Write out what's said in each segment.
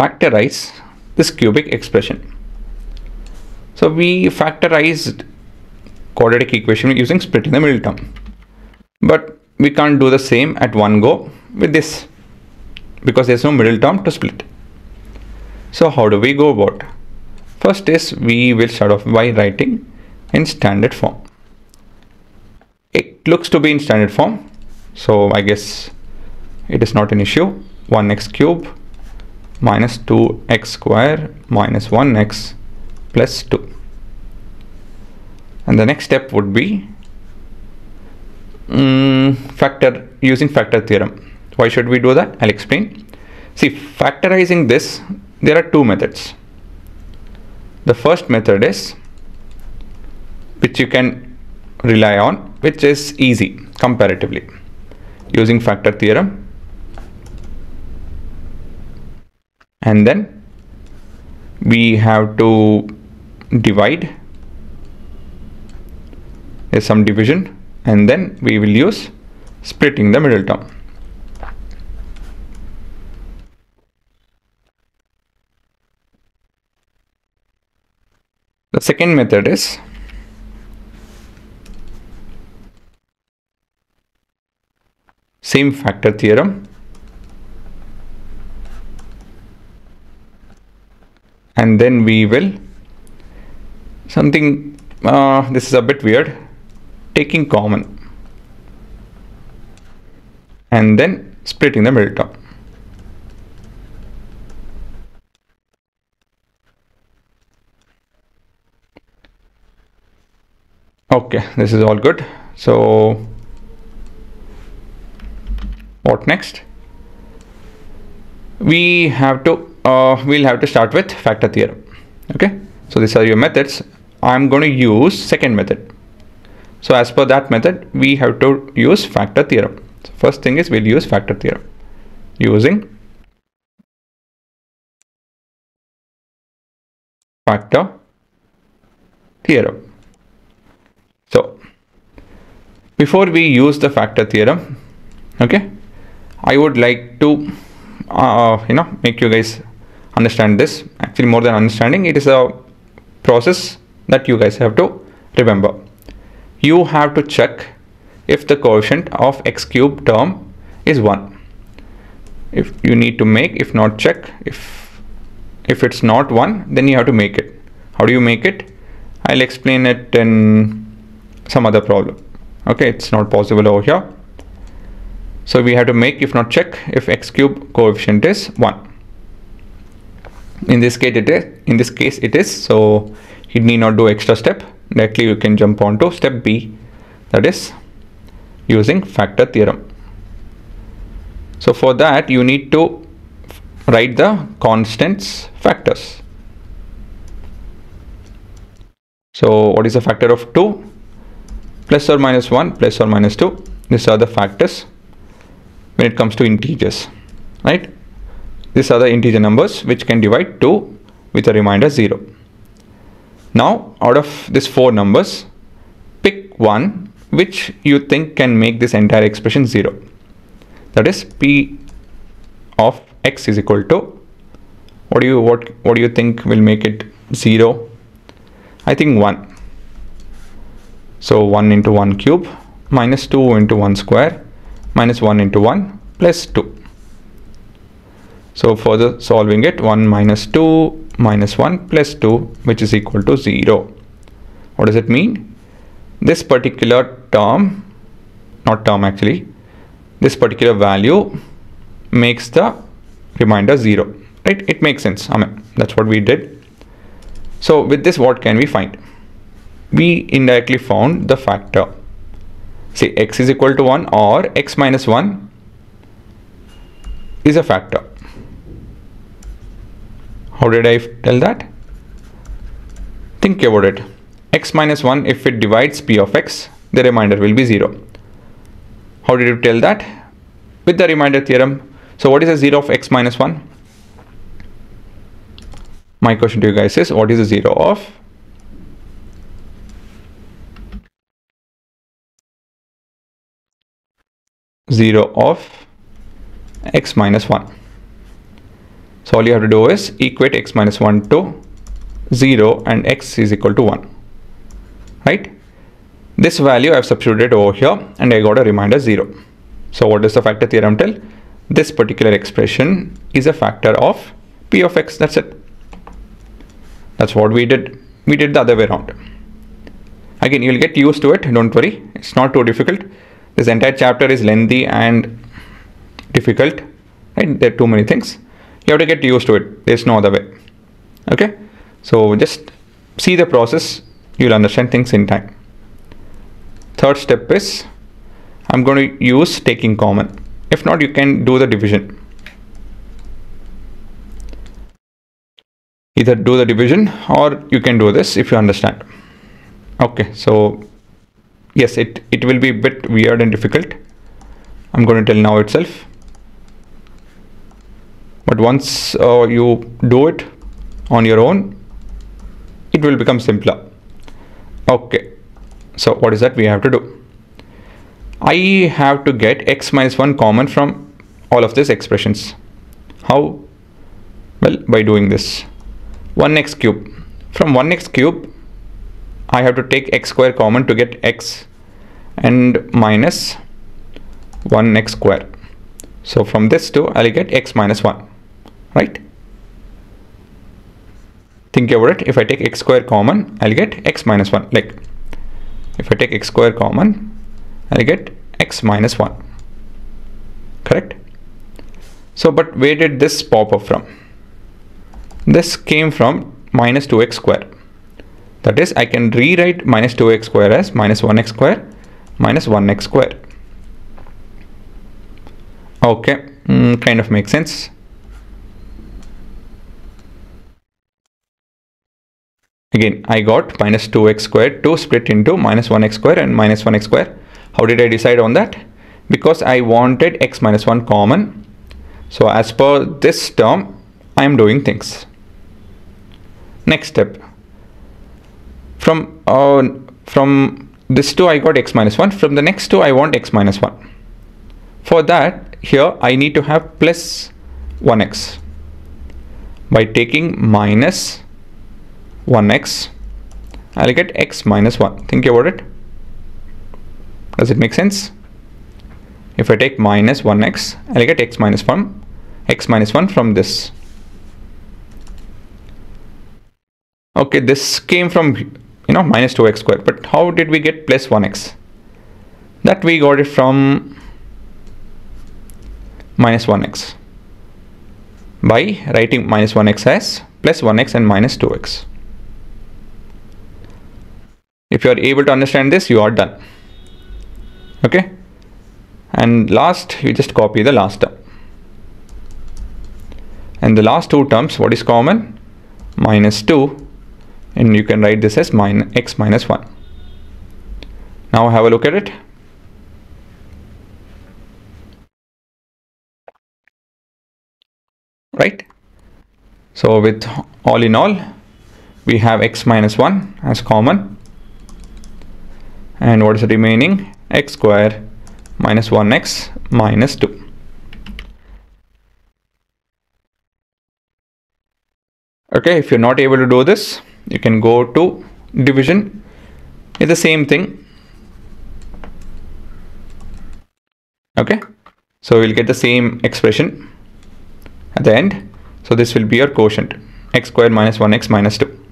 factorize this cubic expression. So we factorized quadratic equation using splitting the middle term. But we can't do the same at one go with this because there's no middle term to split. So how do we go about? First is we will start off by writing in standard form. It looks to be in standard form. So I guess it is not an issue. 1x cube minus 2x square minus 1x plus 2. And the next step would be um, factor using factor theorem. Why should we do that? I'll explain. See, factorizing this, there are two methods. The first method is which you can rely on, which is easy comparatively using factor theorem. And then we have to divide. There's some division. And then we will use splitting the middle term. The second method is same factor theorem and then we will something uh, this is a bit weird taking common. And then splitting the middle term okay this is all good. So what next? We have to uh, we'll have to start with factor theorem okay? So these are your methods. I'm going to use second method. So as per that method we have to use factor theorem. So first thing is we'll use factor theorem using factor theorem. So before we use the factor theorem okay I would like to uh, you know make you guys understand this. Actually more than understanding it is a process that you guys have to remember. You have to check if the coefficient of x cube term is 1 if you need to make if not check if if it's not 1 then you have to make it. How do you make it? I'll explain it in some other problem. Okay it's not possible over here. So we have to make if not check if x cube coefficient is 1. In this case it is in this case it is so you need not do extra step directly you can jump on to step B that is using factor theorem. So for that you need to write the constants factors. So what is the factor of 2? Plus or minus 1 plus or minus 2 these are the factors when it comes to integers right these are the integer numbers which can divide 2 with a remainder 0 now out of these four numbers pick one which you think can make this entire expression 0 that is p of x is equal to what do you what what do you think will make it 0 i think 1 so 1 into 1 cube minus 2 into 1 square minus 1 into 1 plus 2. So for the solving it 1 minus 2 minus 1 plus 2 which is equal to 0. What does it mean? This particular term, not term actually, this particular value makes the remainder 0. Right? It makes sense. I mean, that's what we did. So with this, what can we find? We indirectly found the factor say x is equal to 1 or x minus 1 is a factor. How did I tell that? Think about it. x minus 1 if it divides p of x the remainder will be 0. How did you tell that? With the remainder theorem. So what is the 0 of x minus 1? My question to you guys is what is the 0 of 0 of x minus 1 So all you have to do is equate x minus 1 to 0 and x is equal to 1. Right? This value I've substituted over here and I got a reminder 0. So what does the factor theorem tell? This particular expression is a factor of p of x. That's it. That's what we did. We did the other way around. Again, you'll get used to it. Don't worry. It's not too difficult. This entire chapter is lengthy and difficult. Right? There are too many things. You have to get used to it. There's no other way. Okay. So just see the process. You'll understand things in time. Third step is I'm going to use taking common. If not, you can do the division. Either do the division or you can do this if you understand. Okay, so yes, it, it will be a bit weird and difficult. I'm going to tell now itself. But once uh, you do it on your own, it will become simpler. Okay, so what is that we have to do? I have to get x minus 1 common from all of these expressions. How? Well, by doing this. 1x cube. From 1x cube, I have to take x square common to get x and minus 1x square. So from this too, I'll get x minus 1, right? Think about it. If I take x square common, I'll get x minus 1. Like if I take x square common, I'll get x minus 1. Correct? So, but where did this pop up from? This came from minus 2x square. That is, I can rewrite minus 2x square as minus 1x square minus 1x square. Okay, mm, kind of makes sense. Again, I got minus 2x squared to split into minus 1x square and minus 1x square. How did I decide on that? Because I wanted x minus 1 common. So as per this term, I am doing things. Next step. From, uh, from this 2 I got x minus 1. From the next 2 I want x minus 1. For that, here I need to have plus 1x. By taking minus 1x, I'll get x minus 1. Think about it. Does it make sense? If I take minus 1x, I'll get x minus 1, x minus 1 from this. Okay, this came from, you know, minus 2x squared But how did we get plus 1x? That we got it from minus 1x by writing minus 1x as plus 1x and minus 2x. If you are able to understand this, you are done. Okay. And last, you just copy the last term. And the last two terms, what is common? Minus 2. And you can write this as minus x minus 1. Now have a look at it. Right? So with all in all, we have x minus 1 as common and what is remaining? X square minus 1x minus 2 okay if you're not able to do this you can go to division. It's the same thing. Okay so we'll get the same expression at the end. So this will be your quotient. X square minus 1x minus 2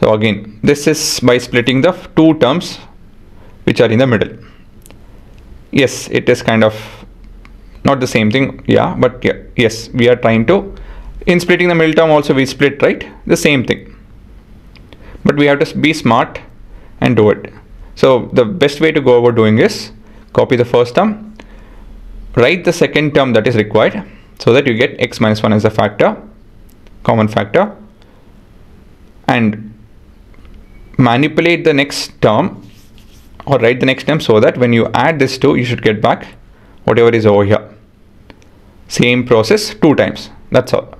so again, this is by splitting the two terms which are in the middle. Yes, it is kind of not the same thing. Yeah, but yeah, yes, we are trying to, in splitting the middle term also we split, right? The same thing. But we have to be smart and do it. So the best way to go about doing is copy the first term, write the second term that is required so that you get x minus 1 as a factor, common factor and manipulate the next term or write the next term so that when you add this to you should get back whatever is over here. Same process two times. That's all.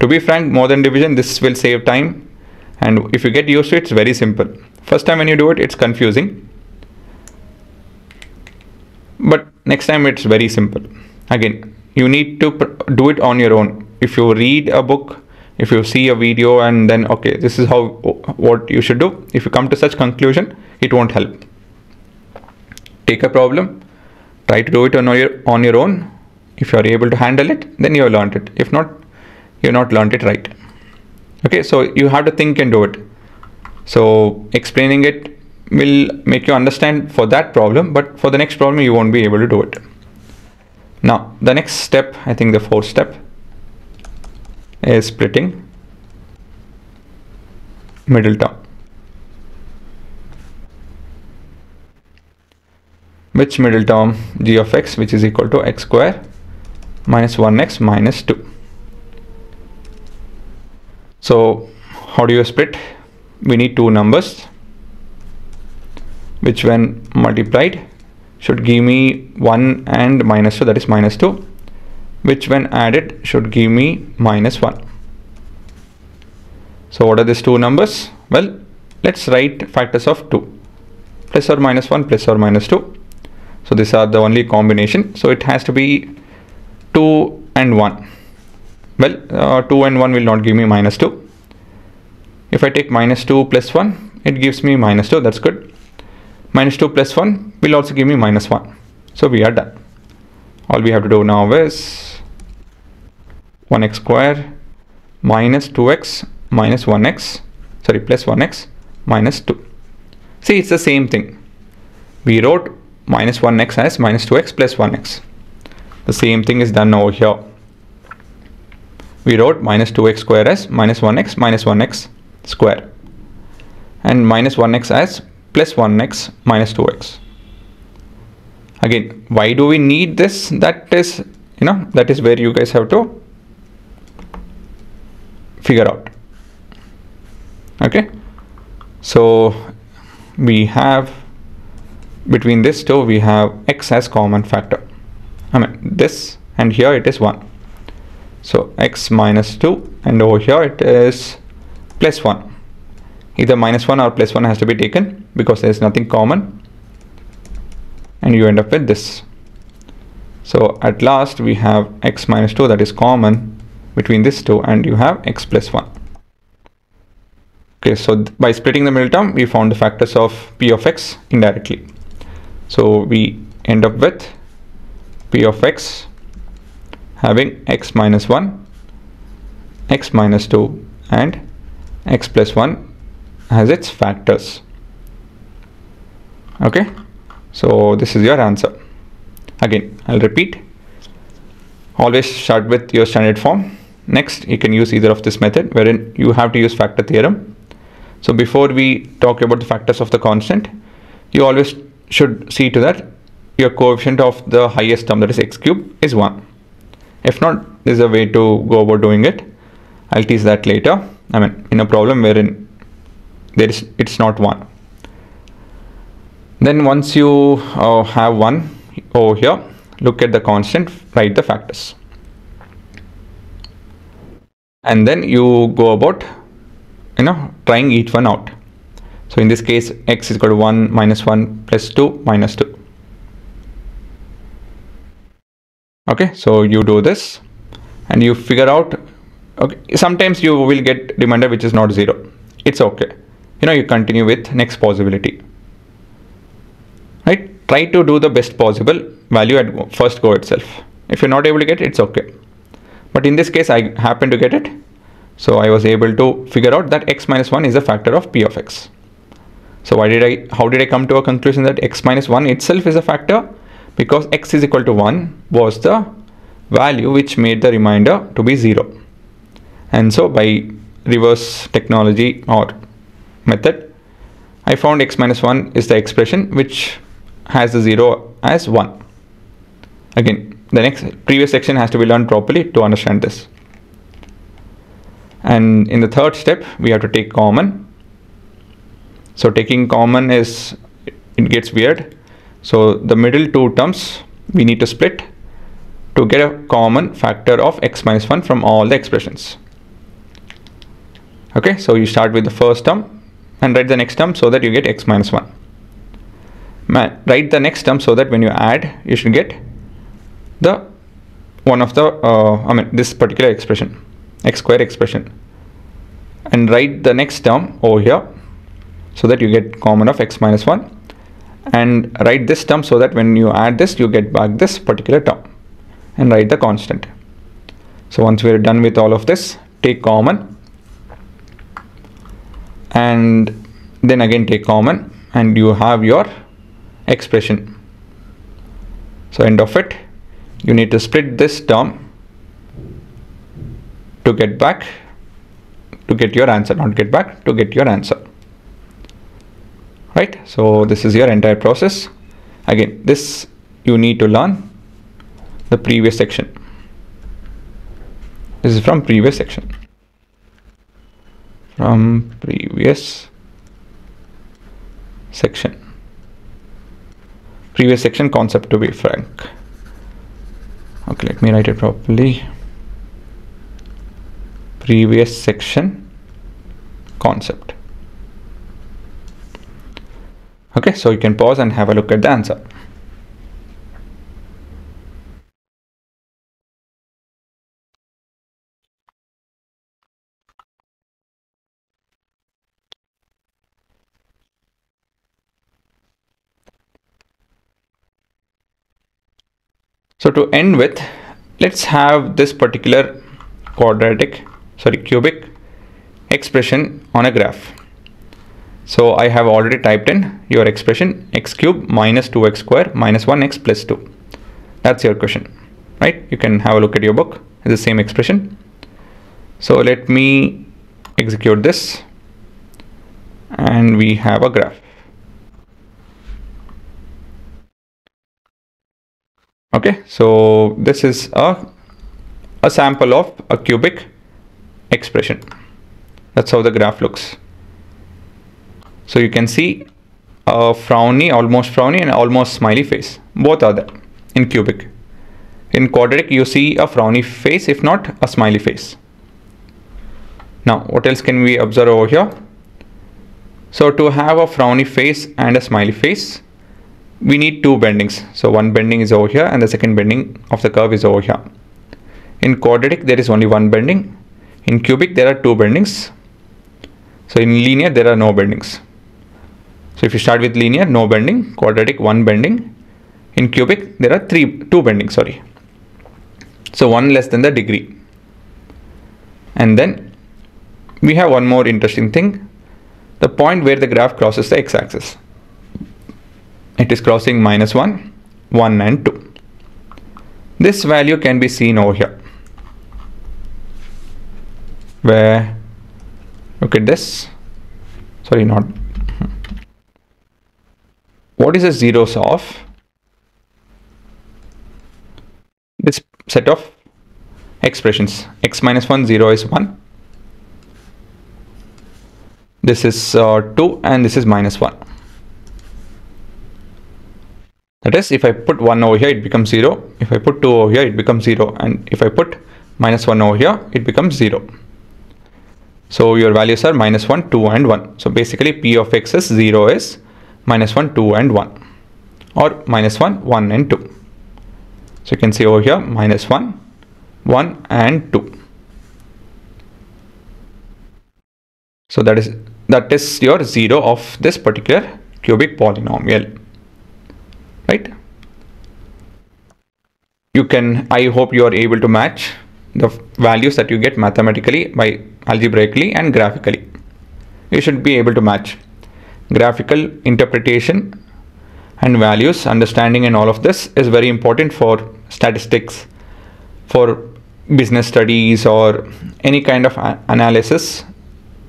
To be frank more than division this will save time. And if you get used to it it's very simple. First time when you do it it's confusing. But next time it's very simple. Again you need to do it on your own. If you read a book if you see a video and then okay this is how what you should do. If you come to such conclusion it won't help. Take a problem try to do it on your on your own. If you are able to handle it then you have learned it. If not you have not learned it right. Okay so you have to think and do it. So explaining it will make you understand for that problem but for the next problem you won't be able to do it. Now the next step i think the fourth step is splitting middle term. Which middle term? G of x which is equal to x square minus 1x minus 2 so how do you split? We need two numbers which when multiplied should give me 1 and minus 2 that is minus 2 which when added should give me minus 1. So what are these two numbers? Well let's write factors of 2 plus or minus 1 plus or minus 2. So these are the only combination. So it has to be 2 and 1 well uh, 2 and 1 will not give me minus 2 if I take minus 2 plus 1 it gives me minus 2 that's good. Minus 2 plus 1 will also give me minus 1 so we are done. All we have to do now is 1x square minus 2x minus 1x sorry plus 1x minus 2 see it's the same thing. We wrote minus 1x as minus 2x plus 1x the same thing is done over here. We wrote minus 2x square as minus 1x minus 1x square and minus 1x as plus 1x minus 2x again why do we need this? That is you know that is where you guys have to figure out. Okay? So we have between this two we have x as common factor. I mean this and here it is 1 so x minus 2 and over here it is plus 1 either minus 1 or plus 1 has to be taken because there is nothing common and you end up with this. So at last we have x minus 2 that is common between this two and you have x plus 1 okay so by splitting the middle term we found the factors of p of x indirectly so we end up with p of x having x minus 1, x minus 2 and x plus 1 as its factors. Okay, so this is your answer. Again, I'll repeat. Always start with your standard form. Next, you can use either of this method wherein you have to use factor theorem. So before we talk about the factors of the constant, you always should see to that your coefficient of the highest term that is x cube is 1 if not there's a way to go about doing it. I'll tease that later. I mean in a problem wherein there is it's not one. Then once you uh, have one over here look at the constant write the factors and then you go about you know trying each one out. So in this case x is equal to 1 minus 1 plus 2 minus 2 okay so you do this and you figure out okay sometimes you will get remainder which is not zero. It's okay. You know you continue with next possibility. Right? Try to do the best possible value at first go itself. If you're not able to get it it's okay but in this case I happen to get it. So I was able to figure out that x minus 1 is a factor of p of x. So why did I how did I come to a conclusion that x minus 1 itself is a factor? Because x is equal to 1 was the value which made the remainder to be 0 and so by reverse technology or method I found x minus 1 is the expression which has the 0 as 1 again the next previous section has to be learned properly to understand this and in the third step we have to take common so taking common is it gets weird so the middle two terms we need to split to get a common factor of x minus 1 from all the expressions. Okay, so you start with the first term and write the next term so that you get x minus 1. write the next term so that when you add, you should get the one of the uh, I mean this particular expression x square expression and write the next term over here so that you get common of x minus 1 and write this term so that when you add this you get back this particular term and write the constant. So once we're done with all of this take common and then again take common and you have your expression. So end of it you need to split this term to get back to get your answer not get back to get your answer. Right? So this is your entire process. Again this you need to learn the previous section. This is from previous section. From previous section. Previous section concept to be frank okay let me write it properly. Previous section. Concept. Okay so you can pause and have a look at the answer So to end with, let's have this particular quadratic, sorry, cubic expression on a graph. So I have already typed in your expression x cube minus 2x square minus 1x plus 2. That's your question, right? You can have a look at your book. It's the same expression. So let me execute this and we have a graph. Okay so this is a a sample of a cubic expression. That's how the graph looks. So you can see a frowny almost frowny and almost smiley face. Both are there in cubic. In quadratic you see a frowny face if not a smiley face. Now what else can we observe over here? So to have a frowny face and a smiley face we need two bendings. So one bending is over here and the second bending of the curve is over here. In quadratic, there is only one bending. In cubic, there are two bendings. So in linear, there are no bendings. So if you start with linear, no bending, quadratic, one bending. In cubic, there are three, two bendings, sorry. So one less than the degree. And then we have one more interesting thing. The point where the graph crosses the x-axis it is crossing minus 1, 1 and 2. This value can be seen over here. Where, look at this, sorry not, what is the zeros of? This set of expressions. X minus 1 0 is 1 this is uh, 2 and this is minus 1 that is, if I put 1 over here, it becomes 0. If I put 2 over here, it becomes 0. And if I put minus 1 over here, it becomes 0. So your values are minus 1, 2 and 1. So basically P of x is 0 is minus 1, 2 and 1 or minus 1, 1 and 2. So you can see over here minus 1, 1 and 2. So that is that is your 0 of this particular cubic polynomial right? You can i hope you are able to match the values that you get mathematically by algebraically and graphically. You should be able to match graphical interpretation and values understanding and all of this is very important for statistics for business studies or any kind of analysis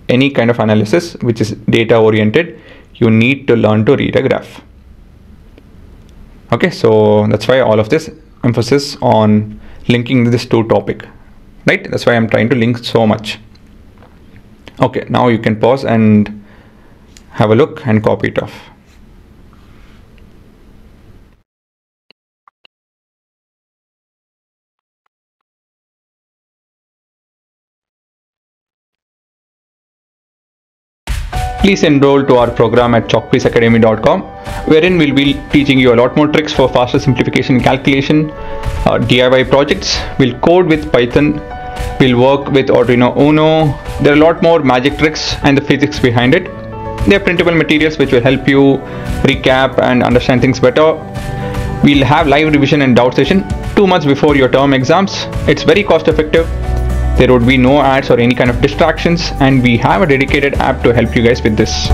any kind of analysis which is data oriented you need to learn to read a graph okay so that's why all of this emphasis on linking this to topic right? That's why i'm trying to link so much. Okay now you can pause and have a look and copy it off please enroll to our program at chalkpieceacademy.com wherein we'll be teaching you a lot more tricks for faster simplification calculation, uh, DIY projects. We'll code with Python. We'll work with Arduino Uno. There are a lot more magic tricks and the physics behind it. There are printable materials which will help you recap and understand things better. We'll have live revision and doubt session two months before your term exams. It's very cost effective there would be no ads or any kind of distractions and we have a dedicated app to help you guys with this